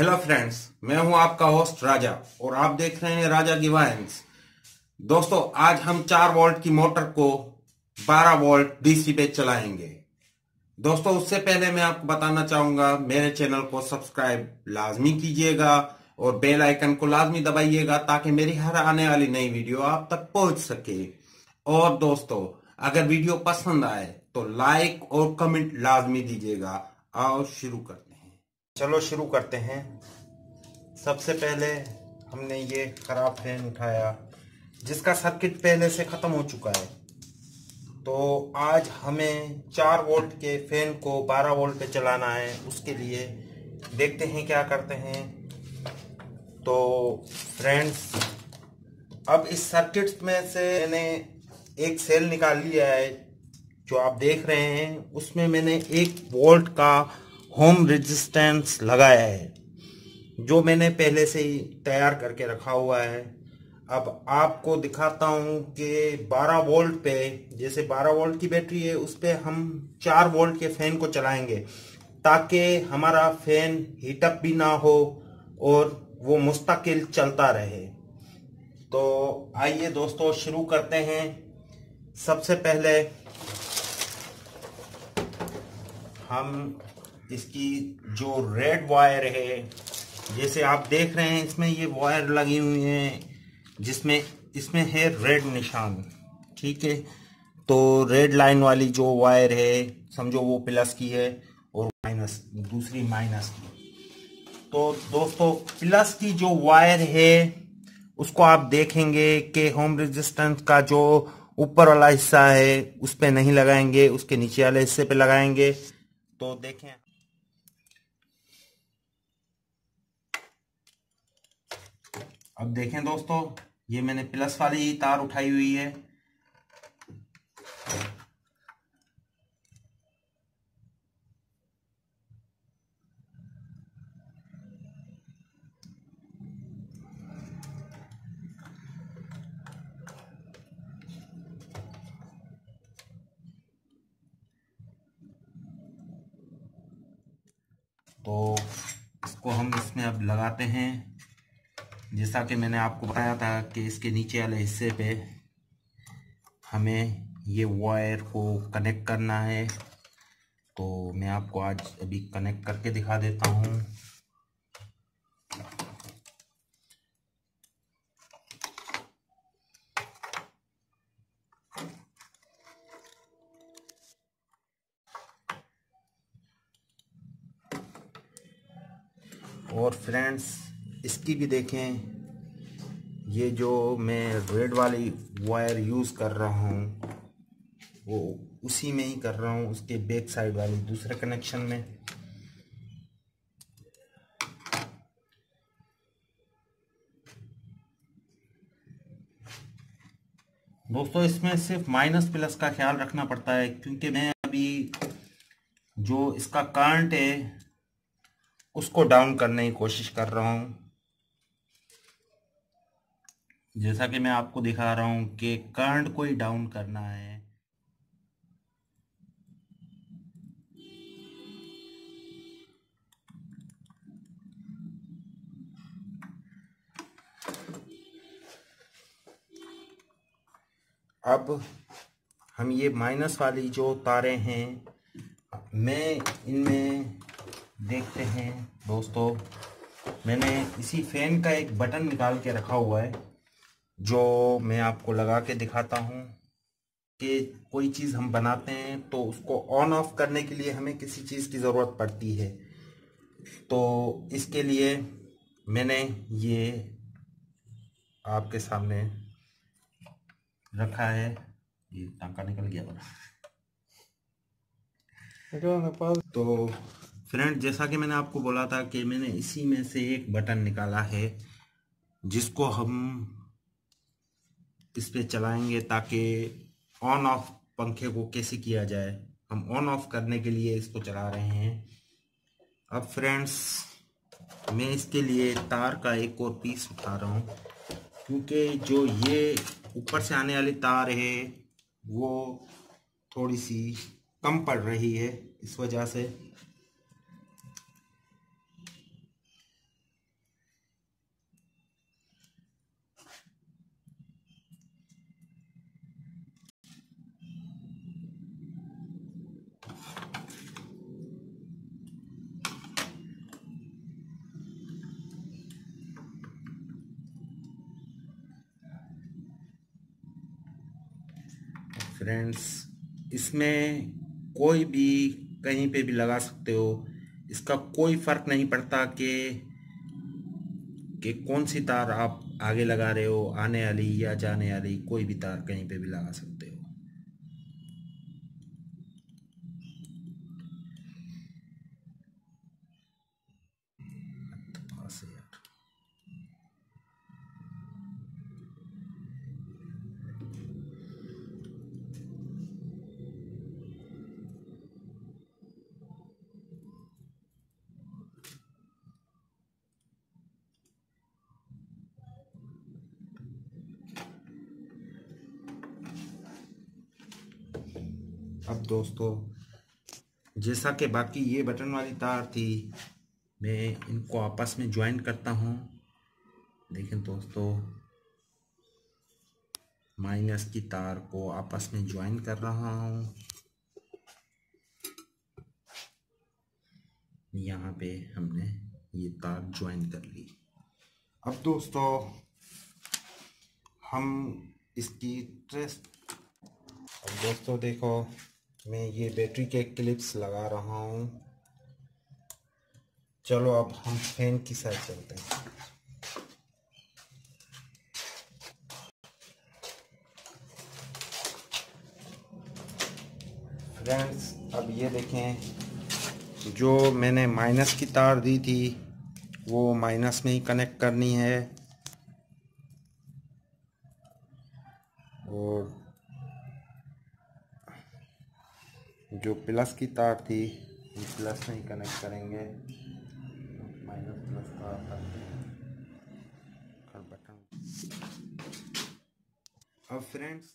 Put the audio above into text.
Hello friends मैं हूँ आपका होस्ट राजा, और आप देख रहे हैं राजा गिवाइंस दोस्तों, आज हम चार वोल्ट की मोटर को 12 वोल्ट डीसी पे चलाएँगे. दोस्तों, उससे पहले मैं आपको बताना चाहूँगा, मेरे चैनल को सब्सक्राइब लाजमी कीजिएगा, और बेल आइकन को लाजमी दबाइएगा, ताकि मेरी हर आने वाली नई वीडियो आप तक पहुँच सके. और दोस्तों, अगर वीडियो पसंद आए तो लाइक और कमेंट लाजमी दीजिएगा. आओ शुरू करते चलो शुरू करते हैं। सबसे पहले हमने ये ख़राब फ़ैन उठाया, जिसका सर्किट पहले से ख़त्म हो चुका है। तो आज हमें चार वोल्ट के फ़ैन को 12 वोल्ट पे चलाना है, उसके लिए देखते हैं क्या करते हैं। तो फ्रेंड्स, अब इस सर्किट में से मैंने एक सेल निकाल लिया है, जो आप देख रहे हैं, उसमें मैंने एक वोल्ट का होम रेजिस्टेंस लगाया है, जो मैंने पहले से ही तैयार करके रखा हुआ है। अब आपको दिखाता हूँ कि 12 वोल्ट पे, जैसे 12 वोल्ट की बैटरी है, उस पर हम 4 वोल्ट के फ़ैन को चलाएँगे, ताकि हमारा फ़ैन हीटअप भी ना हो और वो मुस्तकिल चलता रहे। तो आइए दोस्तों, शुरू करते हैं। सबसे पहले हम इसकी जो रेड वायर है, जैसे आप देख रहे हैं, इसमें ये वायर लगी हुई है, जिसमें, इसमें है रेड निशान, ठीक है? तो रेड लाइन वाली जो वायर है, समझो वो प्लस की है, और माइनस दूसरी माइनस की। तो दोस्तों प्लस की जो वायर है, उसको आप देखेंगे कि होम रेजिस्टेंस का जो ऊपर वाला हिस्सा है, उस पर नहीं लगाएँगे, उसके नीचे वाले हिस्से पे लगाएँगे। तो देखें अब देखें दोस्तों, ये मैंने प्लस वाली तार उठाई हुई है। तो इसको हम इसमें अब लगाते हैं। जैसा कि मैंने आपको बताया था कि इसके नीचे वाले हिस्से पे हमें ये वायर को कनेक्ट करना है। तो मैं आपको आज अभी कनेक्ट करके दिखा देता हूँ। और फ्रेंड्स इसकी भी देखें, ये जो मैं रेड वाली वायर यूज़ कर रहा हूँ, वो उसी में ही कर रहा हूँ, उसके बैक साइड वाली, दूसरे कनेक्शन में। दोस्तों, इसमें सिर्फ़ माइनस प्लस का ख्याल रखना पड़ता है, क्योंकि मैं अभी जो इसका करंट है, उसको डाउन करने की कोशिश कर रहा हूँ। जैसा कि मैं आपको दिखा रहा हूँ कि करंट को ही डाउन करना है। अब हम ये माइनस वाली जो तारे हैं, मैं इनमें देखते हैं। दोस्तों, मैंने इसी फ़ैन का एक बटन निकाल के रखा हुआ है। जो मैं आपको लगा के दिखाता हूँ कि कोई चीज़ हम बनाते हैं तो उसको ऑन ऑफ़ करने के लिए हमें किसी चीज़ की ज़रूरत पड़ती है। तो इसके लिए मैंने ये आपके सामने रखा है। ये टांका निकल गया बना तो फ्रेंड जैसा कि मैंने आपको बोला था कि मैंने इसी में से एक बटन निकाला है जिसको हम इस पर चलाएँगे ताकि ऑन ऑफ़ पंखे को कैसे किया जाए। हम ऑन ऑफ़ करने के लिए इसको चला रहे हैं। अब फ्रेंड्स मैं इसके लिए तार का एक और पीस उठा रहा हूँ। क्योंकि जो ये ऊपर से आने वाली तार है, वो थोड़ी सी कम पड़ रही है इस वजह से। फ्रेंड्स इसमें कोई भी कहीं पे भी लगा सकते हो। इसका कोई फ़र्क नहीं पड़ता कि कि कौन सी तार आप आगे लगा रहे हो, आने वाली या जाने वाली, कोई भी तार कहीं पे भी लगा सकते हो। अब दोस्तों, जैसा कि बाकी ये बटन वाली तार थी, मैं इनको आपस में ज्वाइन करता हूँ। देखें दोस्तों माइनस की तार को आपस में ज्वाइन कर रहा हूँ। यहाँ पे हमने ये तार ज्वाइन कर ली। अब दोस्तों, हम इसकी ट्रेस अब दोस्तों देखो मैं ये बैटरी के क्लिप्स लगा रहा हूँ। चलो अब हम फ़ैन की साइड चलते हैं। फ्रेंड्स, अब ये देखें, जो मैंने माइनस की तार दी थी, वो माइनस में ही कनेक्ट करनी है। और जो प्लस की तार थी वो प्लस में ही कनेक्ट करेंगे। माइनस प्लस तार बटन अब फ्रेंड्स